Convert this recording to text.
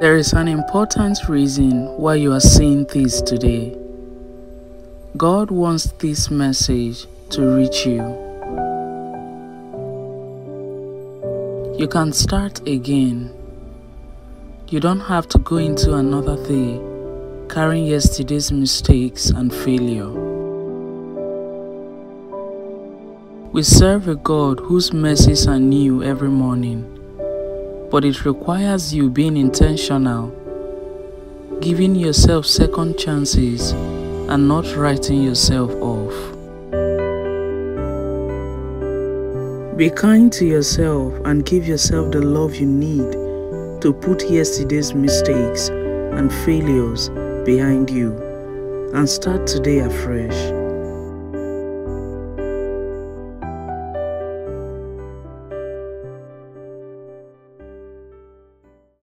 There is an important reason why you are seeing this today. God wants this message to reach you. You can start again. You don't have to go into another day carrying yesterday's mistakes and failure. We serve a God whose mercies are new every morning but it requires you being intentional, giving yourself second chances, and not writing yourself off. Be kind to yourself and give yourself the love you need to put yesterday's mistakes and failures behind you and start today afresh.